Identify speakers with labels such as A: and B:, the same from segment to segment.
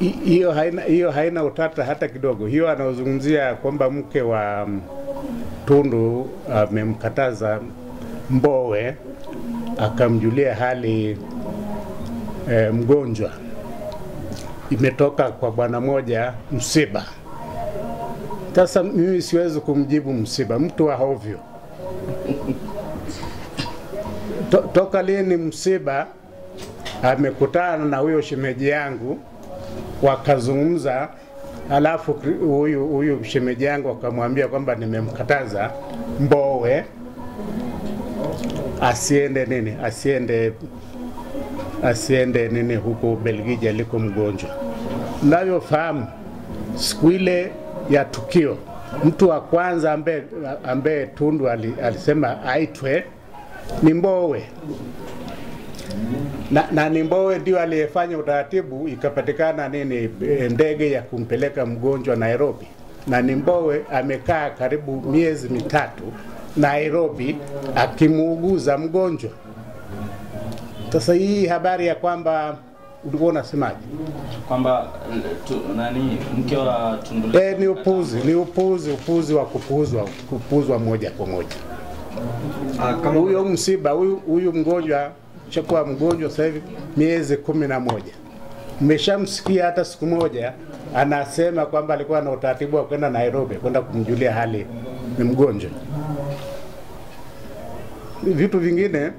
A: hi- hiyo haina, hiyo haina utata hata kidogo. Hiyo anaozungumzia kwamba mke wa mm, Tundu amemkataza Mbowe akamjulia hali e, mgonjwa, imetoka kwa bwana moja Msiba. Sasa mimi siwezi kumjibu Msiba, mtu wa hovyo. To, toka lini Msiba amekutana na huyo shemeji yangu wakazungumza, alafu huyu huyu shemeji yangu akamwambia kwamba nimemkataza Mbowe. Asiende nini, asiende asiende nini huko Belgiji aliko mgonjwa. Mnavyofahamu siku ile ya tukio, mtu wa kwanza ambaye ambaye Tundu ali, alisema aitwe ni Mbowe na, na ni Mbowe ndio aliyefanya utaratibu ikapatikana nini e, ndege ya kumpeleka mgonjwa Nairobi, na ni Mbowe amekaa karibu miezi mitatu Nairobi akimuuguza mgonjwa. Sasa hii habari ya kwamba ulikuwa unasemaje?
B: kwamba tu, nani mke wa Tundu
A: E, ni upuzi, ni upuzi, upuzi wa kupuuzwa, kupuuzwa moja kwa moja.
C: Ah, kama
A: Huyo msiba, huyu huyu mgonjwa chakuwa mgonjwa sasa hivi miezi kumi na moja. Mmeshamsikia hata siku moja anasema kwamba alikuwa na utaratibu wa kwenda Nairobi kwenda kumjulia hali ni mgonjwa. Vitu vingine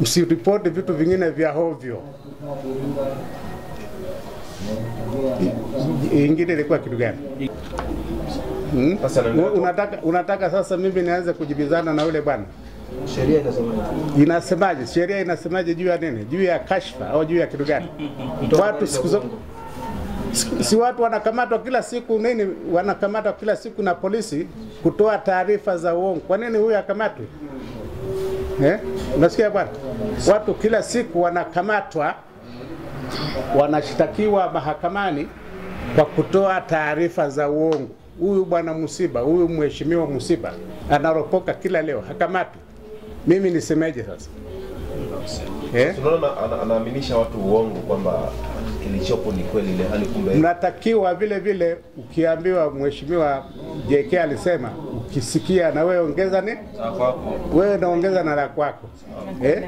A: msiripoti vitu vingine vya hovyo. Ingine ilikuwa kitu gani? Hmm?
C: Sasa
A: Unataka, unataka sasa mimi nianze kujibizana na yule bwana?
C: Sheria inasemaje?
A: Inasemaje? Sheria inasemaje juu ya nini? Juu ya kashfa au juu ya kitu gani? Watu siku zote si- watu wanakamatwa kila siku nini, wanakamatwa kila siku na polisi kutoa taarifa za uongo. Kwa nini huyu akamatwe? Eh? Unasikia bwana? Watu kila siku wanakamatwa, wanashtakiwa mahakamani kwa kutoa taarifa za uongo. Huyu bwana Musiba, huyu mheshimiwa Musiba anaropoka kila leo, hakamatwi. Mimi nisemeje sasa? Eh?
D: Tunaona ana- anaaminisha watu uongo kwamba kilichopo ni kweli, ile hali kumbe
A: mnatakiwa vile vile, ukiambiwa mheshimiwa JK alisema, ukisikia na wewe ongeza ni wewe naongeza na la kwako. Eh?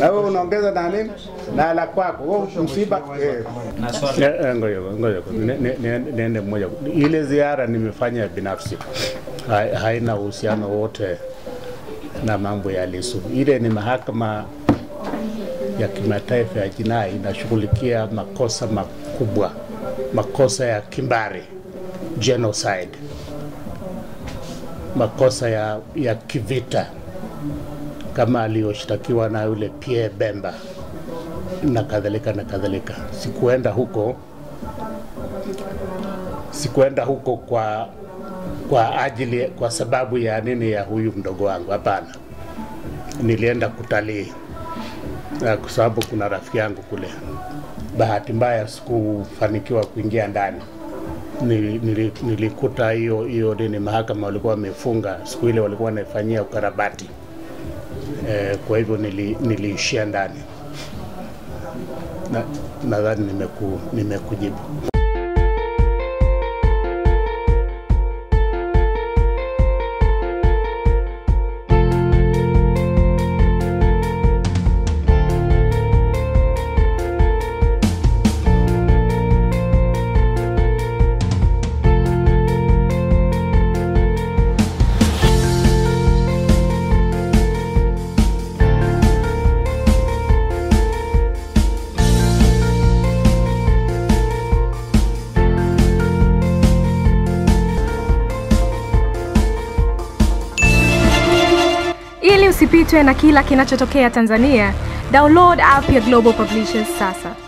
A: na wewe unaongeza na nini? Na la kwako. Wewe msiba eh.
B: Na swali.
A: Eh, eh, Ngoja ngoja. Ni- ni- ni- niende mmoja. Ile ziara nimefanya binafsi, haina uhusiano wote na mambo ya Lissu. Ile ni mahakama ya kimataifa ya jinai inashughulikia makosa makubwa, makosa ya kimbari, genocide, makosa ya, ya kivita kama aliyoshtakiwa na yule Pierre Bemba na kadhalika na kadhalika. Sikuenda huko, sikuenda huko kwa kwa ajili kwa sababu ya nini ya huyu mdogo wangu, hapana. Nilienda kutalii kwa sababu kuna rafiki yangu kule. Bahati mbaya sikufanikiwa kuingia ndani. Nili- nili- Nilikuta hiyo hiyo nini, mahakama walikuwa wamefunga siku ile, walikuwa wanaifanyia ukarabati e, kwa hivyo nili, niliishia ndani na nadhani nimeku, nimekujibu.
E: Usipitwe na kila kinachotokea Tanzania, download app ya Global Publishers sasa.